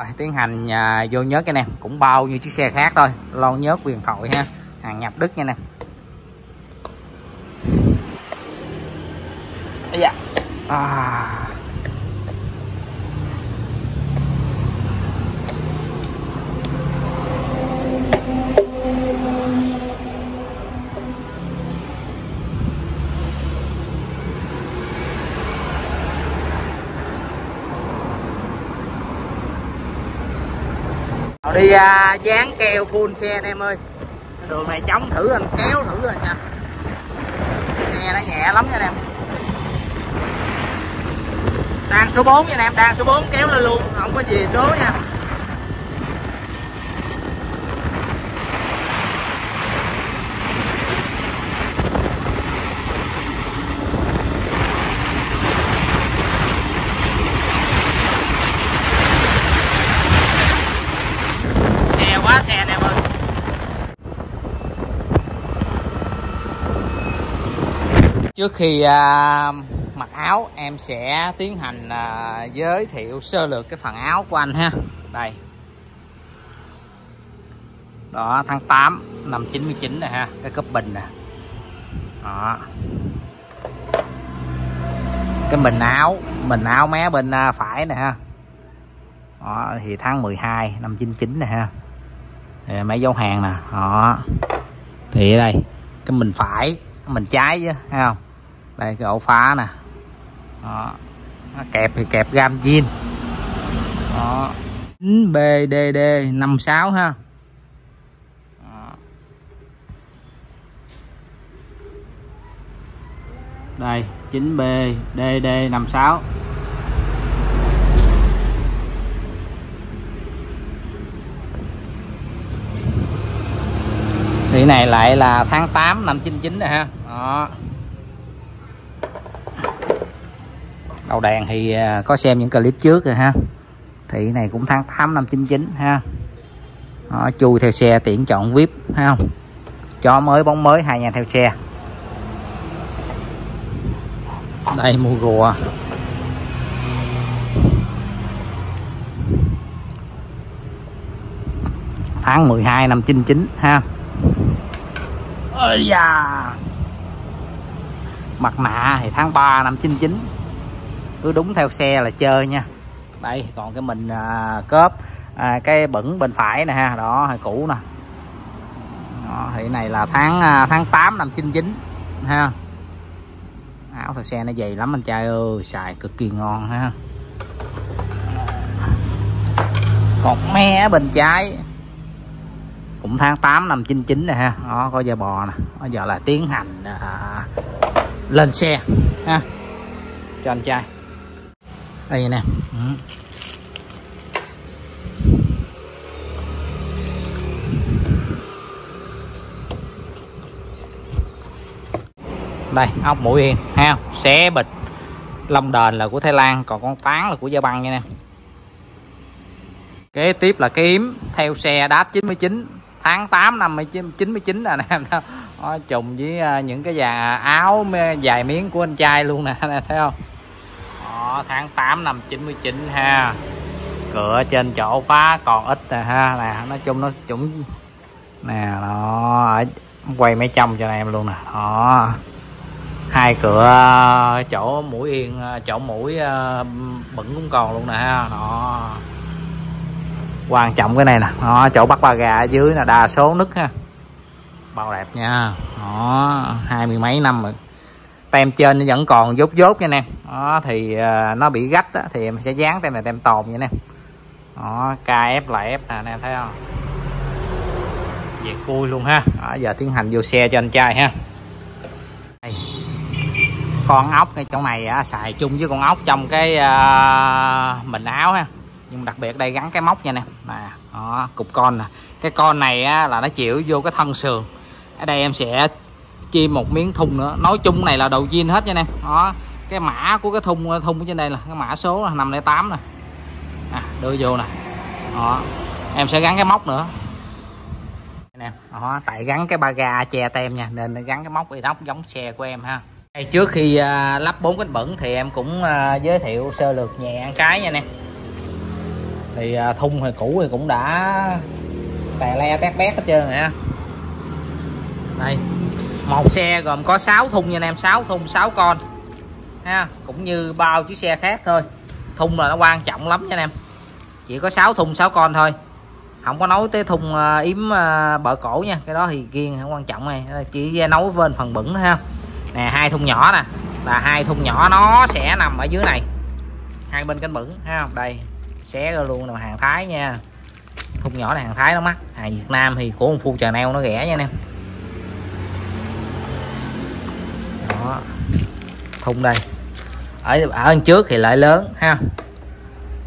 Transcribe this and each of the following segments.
rồi tiến hành à, vô nhớt cái nè cũng bao như chiếc xe khác thôi. Lon nhớt quyền thoại ha hàng nhập đức nha nè. Ây à. Đi à, dán keo full xe anh em ơi. Đường này chống thử anh kéo thử rồi sao? Xe nó nhẹ lắm nha anh em. Đang số 4 nha anh em đang số 4 kéo lên luôn không có gì số nha. Trước khi à, mặc áo em sẽ tiến hành à, giới thiệu sơ lược cái phần áo của anh ha. Đây. Đó tháng 8 năm 99 này ha cái cấp bình nè. Đó. Cái mình áo mình áo mé bên à, phải nè ha. Đó thì tháng 12 năm 99 nè ha. Thì mấy dấu hàng nè đó. Thì ở đây cái mình phải mình trái chứ thấy không? Đây, cái ổ phá nè. Đó. Nó kẹp thì kẹp gam jean đó. 9 BDD 56 ha. Đó. đây 9 BDD 56 thì này lại là tháng 8 năm 99 rồi ha. Đó. Đầu đèn thì à, có xem những clip trước rồi ha. Thì này cũng tháng 8 năm 99 ha. Đó, chui theo xe tiện chọn vip thấy không? Cho mới bóng mới hai nhà theo xe. Đây mua rùa. Tháng 12 năm 99 ha. Ơi da! Mặt nạ thì tháng 3 năm 99 cứ đúng theo xe là chơi nha. Đây còn cái mình à, cớp à, cái bẩn bên phải nè ha đó hồi cũ nè. Đó, thì này là tháng à, tháng 8 năm 99 ha. Áo thật xe nó dày lắm anh trai ơi xài cực kỳ ngon ha. Còn me bên trái. Cũng tháng 8 năm 99 này ha đó có da bò nè. Bây giờ là tiến hành à, lên xe ha. Cho anh trai đây nè. Đây, ốc mũi yên ha, xé bịch. Lông đền là của Thái Lan, còn con tán là của Gia Băng nha nè. Kế tiếp là cái yếm, theo xe đát 99 tháng 8 năm 99 là nè nó trùng với à, những cái già áo dài miếng của anh trai luôn nè, thấy không? Đó, tháng 8 năm 99 ha. Cửa trên chỗ phá còn ít nè ha. Nè nói chung nó chuẩn. Nè nó quay mấy trong cho em luôn nè. Đó. Hai cửa chỗ mũi yên chỗ mũi ờ, bẩn cũng còn luôn nè ha. Đó. Quan trọng cái này nè. Đó, chỗ bắt ba gà ở dưới là đa số nứt ha. Bao đẹp nha. Đó hai mươi mấy năm rồi tem trên vẫn còn dốt dốt nha nè. Đó thì uh, nó bị gách á, thì em sẽ dán tem này tem tồn vậy nè. Đó kf lại ép nè nè thấy không? Về cui luôn ha. Đó, giờ tiến hành vô xe cho anh trai ha. Đây. con ốc ngay chỗ này á, xài chung với con ốc trong cái uh, mình áo ha. Nhưng đặc biệt đây gắn cái móc nha nè đó, cục con nè. Cái con này á, là nó chịu vô cái thân sườn. Ở đây em sẽ chi một miếng thùng nữa. Nói chung này là đầu jean hết nha nè đó cái mã của cái thùng thùng trên đây là cái mã số là 508 nè. À, đưa vô nè. Đó em sẽ gắn cái móc nữa. Nè đó tại gắn cái ba ga che tem nha nên gắn cái móc inox giống xe của em ha. Đây, trước khi uh, lắp bốn cánh bẩn thì em cũng uh, giới thiệu sơ lược nhẹ cái nha nè thì à, uh, thung thì cũ thì cũng đã tè le tét bét hết trơn rồi ha. Đây một xe gồm có 6 thùng nha anh em 6 thùng 6 con. Ha, cũng như bao chiếc xe khác thôi. Thùng là nó quan trọng lắm nha anh em. Chỉ có 6 thùng 6 con thôi. Không có nấu tới thùng à, yếm à, bờ cổ nha. Cái đó thì riêng, không quan trọng này chỉ nấu bên phần bẩn thôi ha. Nè, hai thùng nhỏ nè. Là hai thùng nhỏ nó sẽ nằm ở dưới này. Hai bên cánh bẩn ha đây, xé ra luôn là hàng thái nha. Thùng nhỏ này hàng thái nó mắc. Hàng việt nam thì của ông phu trà neo nó rẻ nha anh em. Đó. Đây. Ở ở bên trước thì lại lớn ha.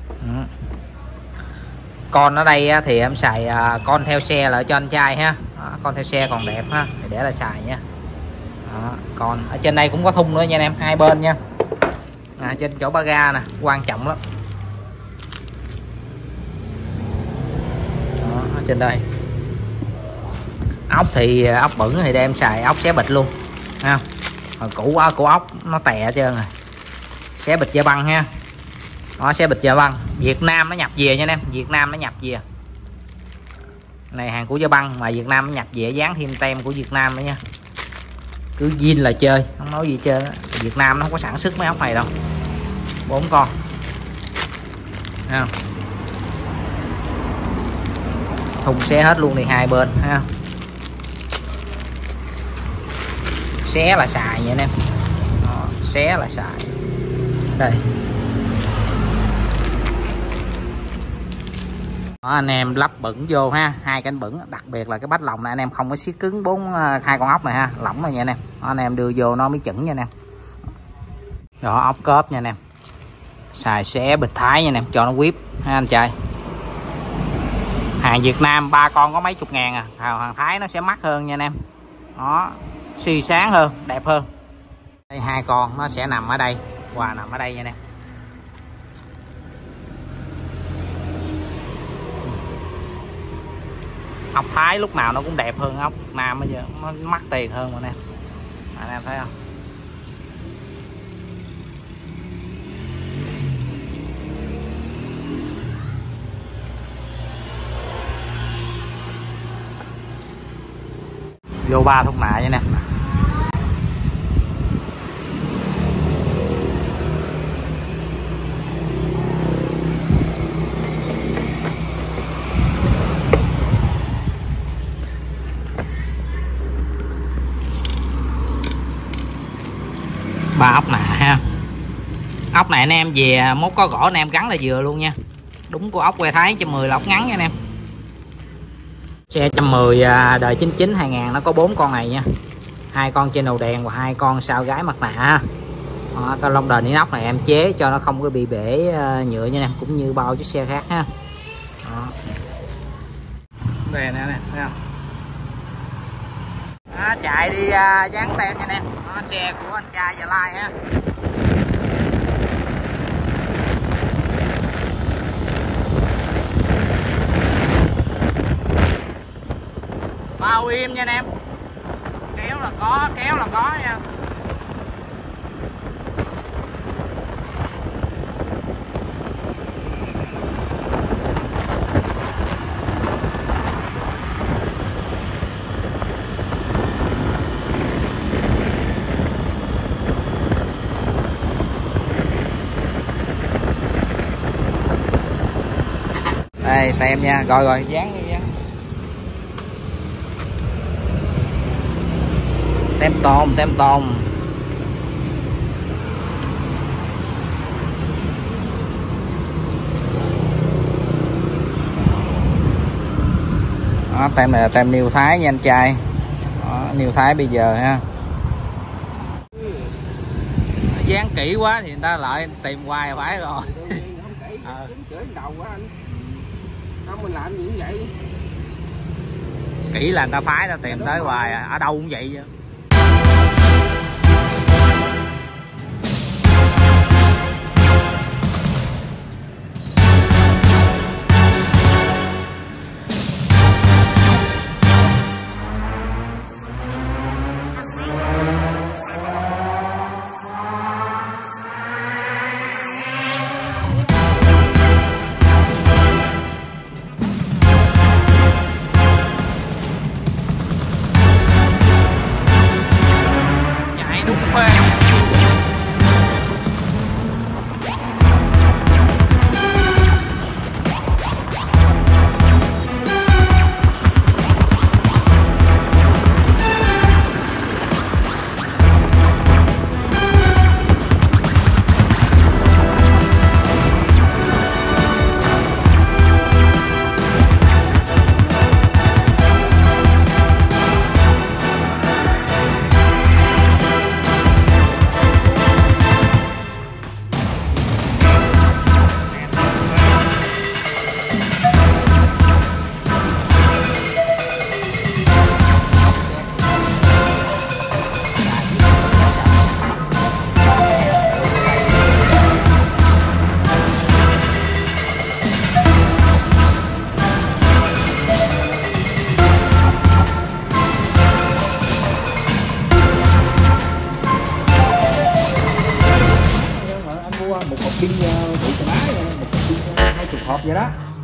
Ừ. Con ở đây thì em xài à, con theo xe lại cho anh trai ha. Con theo xe còn đẹp ha. Để là xài nha. Đó, còn ở trên đây cũng có thùng nữa nha anh em hai bên nha. À, trên chỗ ba ga nè quan trọng lắm. Đó, ở trên đây. Ốc thì à, ốc bẩn thì đem xài ốc xé bịch luôn ha hồi cũ củ ốc, nó tè hết trơn rồi. Xé bịch da băng ha. Nó xé bịch da băng. Việt Nam nó nhập về nha anh em. Việt Nam nó nhập về. Này, hàng của da băng mà Việt Nam nó nhập về, dán thêm tem của Việt Nam nữa nha. Cứ zin là chơi, không nói gì chơi Việt Nam nó không có sản xuất mấy ốc này đâu. Bốn con. Ha. thùng xé hết luôn này hai bên ha xé là xài vậy anh em. Đó, xé là xài. Đây. Đó, anh em lắp bẩn vô ha hai cánh bẩn đặc biệt là cái bách lòng này anh em không có siết cứng bốn à, hai con ốc này ha lỏng này nha anh em. Đó, anh em đưa vô nó mới chuẩn nha anh em. Đó ốc cớp nha anh em. Xài xé bịch thái nha anh em cho nó quýp ha anh trai. Hàng Việt Nam ba con có mấy chục ngàn à hàng Thái nó sẽ mắc hơn nha anh em. Đó xì sáng hơn, đẹp hơn. Đây, hai con, nó sẽ nằm ở đây. Quà nằm ở đây nha anh em ốc thái lúc nào nó cũng đẹp hơn ốc nam bây giờ, nó mắc tiền hơn mà nè. Anh em thấy không? Vô ba thúc mạ vậy nè. Ba ốc nè ha. Ốc này anh em về, mốt có gõ anh em gắn là vừa luôn nha. Đúng của ốc que thái cho 10 là ốc ngắn nha anh em xe 110 à, đời 99 2000 nó có bốn con này nha. Hai con trên đầu đèn và hai con sau gái mặt nạ ha. Đó, cái lông đền inox này em chế cho nó không có bị bể à, nhựa nha em cũng như bao chiếc xe khác ha. Đó. đây nè nè thấy không? Đó, chạy đi uh, dán tem nha nè. Đó, xe của anh trai Gia Lai ha. Bao im nha anh em. Kéo là có, kéo là có nha. Đây tem nha. Rồi rồi, dán đi nha tem tôm tem tôm. Đó, tem này là tem niêu thái nha anh trai. Đó, niêu thái bây giờ ha. Dán kỹ quá thì người ta lại tìm hoài phải rồi. À. không mình làm gì vậy? Kỹ là người ta phái ta tìm tới hoài à. ở đâu cũng vậy chứ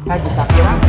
还有几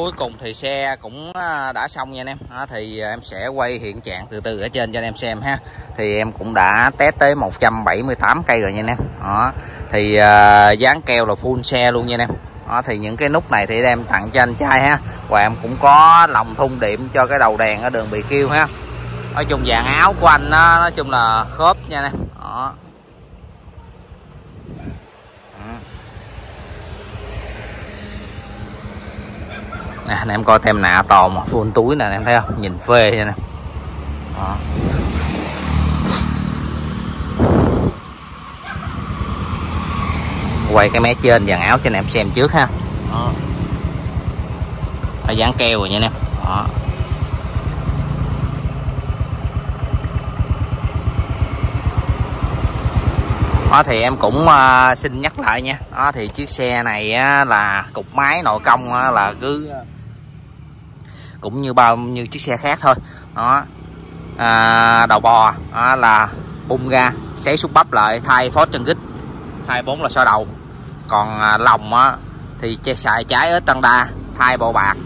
cuối cùng thì xe cũng à, đã xong nha anh em. À, thì em sẽ quay hiện trạng từ từ ở trên cho anh em xem ha. Thì em cũng đã test tới 178 cây rồi nha anh em. Đó. Thì à, dán keo là full xe luôn nha anh em. Đó, thì những cái nút này thì em tặng cho anh trai ha. Và em cũng có lòng thun điểm cho cái đầu đèn ở đường bị kêu ha. Nói chung dàn áo của anh nó nói chung là khớp nha anh em. Đó. Nè anh em coi tem nạ mà full túi nè anh em thấy không nhìn phê nha nè Đó. quay cái mé trên dàn áo cho anh em xem trước ha Đó. Nó dán keo rồi nha anh em Đó. đó thì em cũng uh, xin nhắc lại nha đó thì chiếc xe này á, là cục máy nội công á, là cứ cũng như bao nhiêu chiếc xe khác thôi. Đó. À, đầu bò đó là bung ra xé xúc bắp lại thay phốt chân kích thay bốn là so đầu. Còn à, lòng á, thì che xài trái ở tăng đa thay bộ bạc.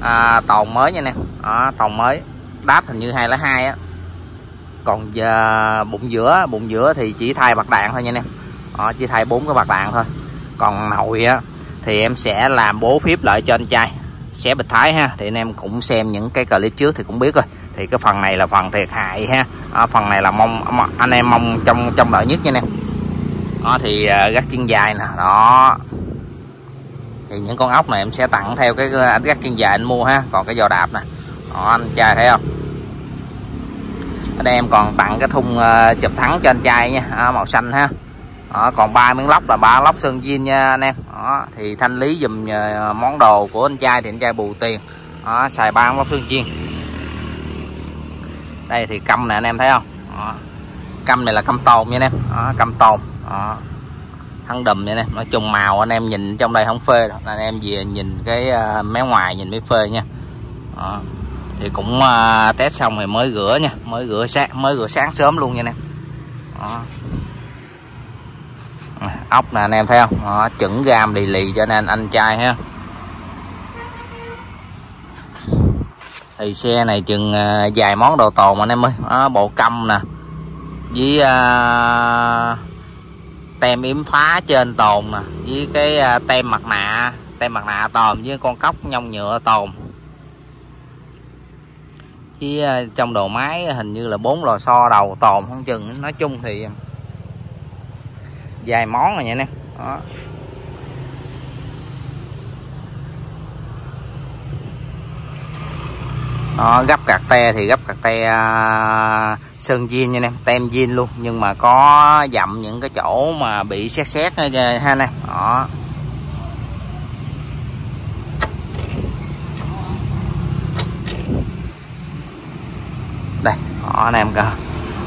À, tồn mới nha nè. Đó, tồn mới. Đát hình như hai là hai á. Còn à, bụng giữa bụng giữa thì chỉ thay bạc đạn thôi nha em đó, chỉ thay bốn cái bạc đạn thôi. Còn nội á thì em sẽ làm bố phíp lại cho anh trai xé bịch thái ha. Thì anh em cũng xem những cái clip trước thì cũng biết rồi. Thì cái phần này là phần thiệt hại ha. À, phần này là mong anh em mong trong trong đợi nhất nha anh em. Đó thì uh, gác chân dài nè. Đó. Thì những con ốc này em sẽ tặng theo cái à, gắt chân dài anh mua ha. Còn cái giò đạp nè. Đó anh trai thấy không? Anh đây em còn tặng cái thùng uh, chụp thắng cho anh trai nha. À, màu xanh ha đó, còn ba miếng lóc là ba lóc sơn zin nha anh em. Đó, thì thanh lý dùm ờ, món đồ của anh trai thì anh trai bù tiền. Đó, xài ba lóc sơn zin đây thì câm nè anh em thấy không? Đó. câm này là câm tồn nha anh em. Đó, câm tồn. Đó. thắng đùm nha anh em. Nói chung màu anh em nhìn trong đây không phê đâu. Anh em về nhìn cái ờ, mé ngoài nhìn mới phê nha. Đó. Thì cũng uh, test xong thì mới rửa nha. Mới rửa sáng mới rửa sáng sớm luôn nha anh em. Đó ốc nè anh em thấy không? Đó, chuẩn gam lì lì cho nên anh trai ha. Thì xe này chừng à, vài món đồ tồn anh em ơi. Đó, bộ câm nè. Với uh, tem yếm phá trên tồn nè. Với cái uh, tem mặt nạ tem mặt nạ tồn với con cốc nhông nhựa tồn. Với uh, trong đồ máy hình như là bốn lò xo đầu tồn không chừng. Nói chung thì vài món rồi nha anh em. Đó. Đó, gấp cạc te thì gấp cạc te uh, sơn zin nha em tem zin luôn. Nhưng mà có dặm những cái chỗ mà bị xét xét ha nè đó. Đây đó, anh em cơ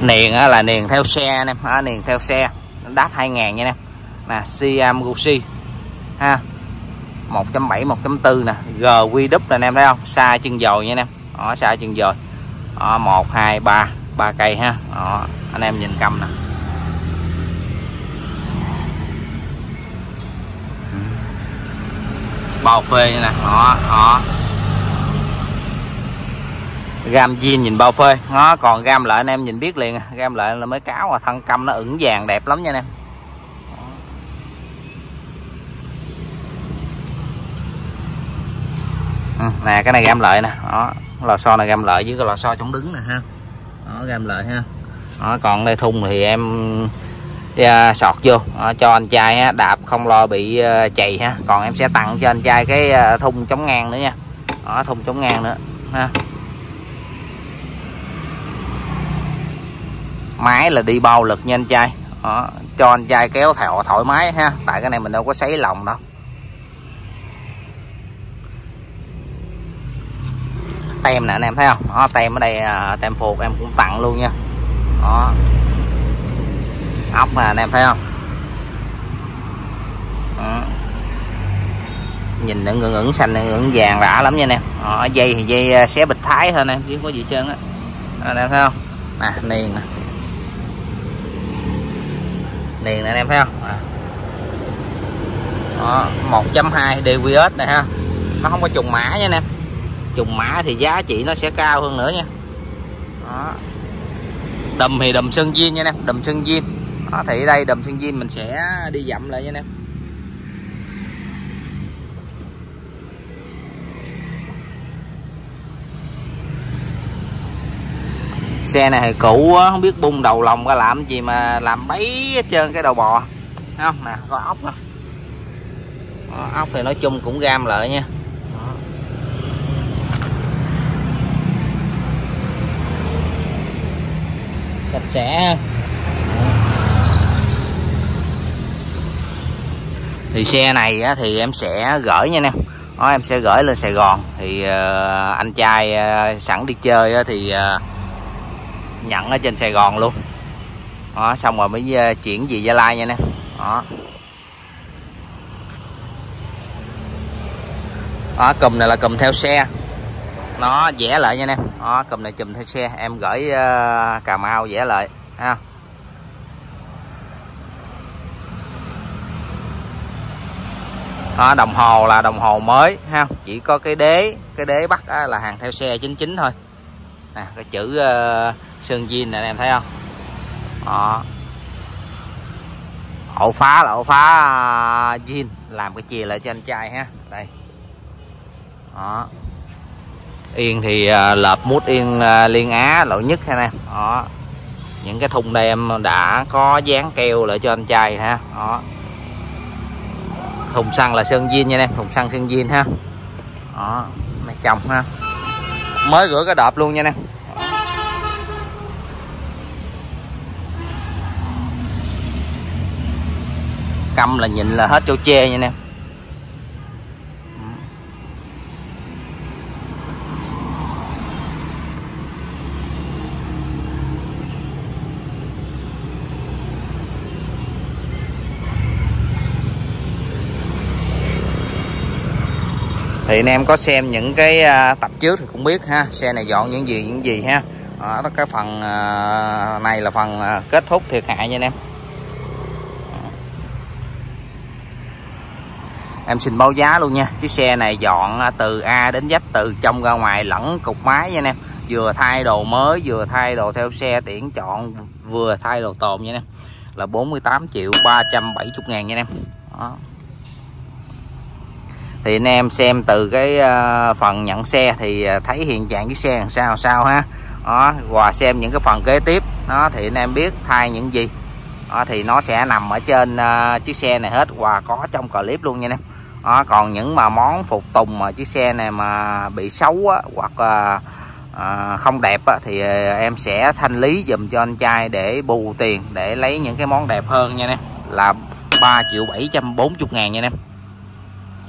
niền á, là niền theo xe anh em niền theo xe đát 2000 nha nè. Nè Siam Gucci. Ha. 1.7 1.4 nè. GW đúp nè anh em thấy không? Xa chân dồi nha anh em đó xa chân dồi. Đó, 1 2 3 3 cây ha. Đó, anh em nhìn cầm nè. Ừ. Bao phê nè. Đó đó gam zin nhìn bao phê. Nó còn gam lại anh em nhìn biết liền. Gam lại là mới cáo và thân câm nó ửng vàng đẹp lắm nha anh em. Ừ, nè cái này gam lợi nè. Đó lò xo này gam lợi với cái lò xo chống đứng nè ha. Đó gam lợi ha. Đó, còn đây thùng thì em uh, sọt vô. Đó, cho anh trai á, đạp không lo bị uh, chày ha. Còn em sẽ tặng cho anh trai cái uh, thùng chống ngang nữa nha. Đó thùng chống ngang nữa ha. Máy là đi bao lực nha anh trai. Đó, cho anh trai kéo thẹo thoải mái ha. Tại cái này mình đâu có sấy lòng đâu. Tem nè anh em thấy không? Đó, tem ở đây à, tem phục em cũng tặng luôn nha. Đó. Ốc nè anh em thấy không? Đó. nhìn nó ngưỡng ngưỡng xanh ngưỡng vàng rã lắm nha anh em. Đó, dây thì dây à, xé bịch thái thôi em chứ không có gì trơn á. Anh em thấy không? Nè niên nè niền này anh em thấy không? À. đó 1.2 DVS này ha. Nó không có trùng mã nha anh em. Trùng mã thì giá trị nó sẽ cao hơn nữa nha. Đó. đầm thì đầm sơn viên nha em đầm sơn viên đó, thì ở đây đầm sơn viên mình sẽ đi dặm lại nha em. Xe này thì cũ không biết bung đầu lòng ra làm gì mà làm bấy hết trơn cái đầu bò. Thấy không? Nè có ốc đó. ốc thì nói chung cũng gam lợi nha. Sạch sẽ. Thì xe này thì em sẽ gửi nha anh em. Đó, em sẽ gửi lên Sài Gòn. Thì uh, anh trai uh, sẵn đi chơi thì uh, nhận ở trên Sài Gòn luôn. Đó, xong rồi mới ờ, chuyển về Gia Lai nha nè. Em đó. Đó cùm này là cùm theo xe. Nó vẽ lại nha anh em đó cùm này chùm theo xe. Em gửi uh, Cà Mau vẽ lại ha. Đó, đồng hồ là đồng hồ mới ha. Chỉ có cái đế cái đế bắt á, là hàng theo xe 99 thôi. Nè cái chữ uh, sơn zin này em thấy không? Đó. Ổ phá là ổ phá à, uh, zin làm cái chìa lại cho anh trai ha. Đây. Đó. Yên thì uh, lợp mút yên uh, liên á loại nhất ha em. Đó. Những cái thùng đây em đã có dán keo lại cho anh trai ha. Đó. Thùng xăng là sơn zin nha em thùng xăng sơn zin ha. Đó mẹ chồng ha. Mới rửa cái đợp luôn nha em. Cầm là nhìn là hết chỗ che nha em. Thì anh em có xem những cái à, tập trước thì cũng biết ha xe này dọn những gì những gì ha. Đó, cái phần à, này là phần à, kết thúc thiệt hại nha anh em. Em xin báo giá luôn nha. Chiếc xe này dọn à, từ A đến Z từ trong ra ngoài lẫn cục máy nha anh em. Vừa thay đồ mới vừa thay đồ theo xe tiễn chọn vừa thay đồ tồn nha anh em. Là 48 triệu 370 ngàn nha anh em. Đó. Thì anh em xem từ cái à, phần nhận xe thì à, thấy hiện trạng cái xe làm sao sao ha. Đó và xem những cái phần kế tiếp. Đó thì anh em biết thay những gì. Đó, thì nó sẽ nằm ở trên chiếc xe này hết và có trong clip luôn nha anh em à, còn những mà món phục tùng mà chiếc xe này mà bị xấu á, hoặc à, à, không đẹp á, thì à, em sẽ thanh lý dùm cho anh trai để bù tiền để lấy những cái món đẹp hơn nha em. Là 3 triệu 740 ngàn nha em.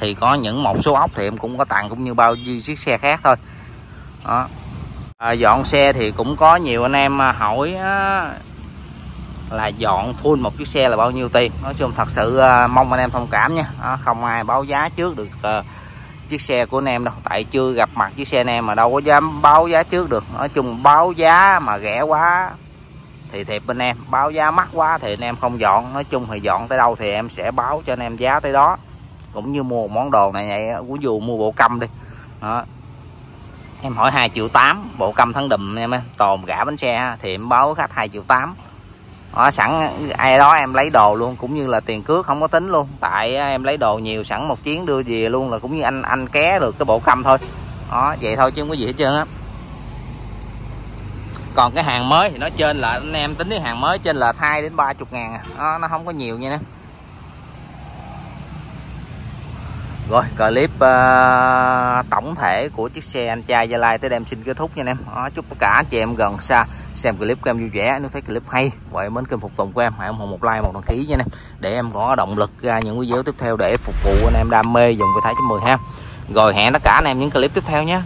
Thì có những một số ốc thì em cũng có tặng cũng như bao nhiêu chiếc xe khác thôi. Đó. À, dọn xe thì cũng có nhiều anh em à, hỏi á, là dọn full một chiếc xe là bao nhiêu tiền? Nói chung thật sự à, mong anh em thông cảm nha. Đó, không ai báo giá trước được à, chiếc xe của anh em đâu. Tại chưa gặp mặt chiếc xe anh em mà đâu có dám báo giá trước được. Nói chung báo giá mà rẻ quá thì thiệt bên em. Báo giá mắc quá thì anh em không dọn. Nói chung thì dọn tới đâu thì em sẽ báo cho anh em giá tới đó. Cũng như mua món đồ này vậy ví dụ mua bộ câm đi. Đó. Em hỏi 2 triệu 8 bộ câm thắng đùm em tồn gã bánh xe thì em báo khách 2 triệu 8 đó, sẵn ai đó em lấy đồ luôn cũng như là tiền cước không có tính luôn. Tại ờ, em lấy đồ nhiều sẵn một chuyến đưa về luôn là cũng như anh anh ké được cái bộ câm thôi. Đó vậy thôi chứ không có gì hết trơn á. Còn cái hàng mới thì nó trên là anh em tính cái hàng mới trên là hai đến ba chục ngàn à. đó, nó không có nhiều nha. nè rồi clip uh, tổng thể của chiếc xe anh trai Gia Lai tới đêm xin kết thúc nha anh em. Đó, chúc tất cả anh chị em gần xa xem clip của em vui vẻ nếu thấy clip hay vậy mến kênh phục tùng của em hãy ủng hộ một like một đăng ký nha anh em để em có động lực ra những video tiếp theo để phục vụ anh em đam mê dùng cái thái chấm 10 ha. Rồi hẹn tất cả anh em những clip tiếp theo nhé.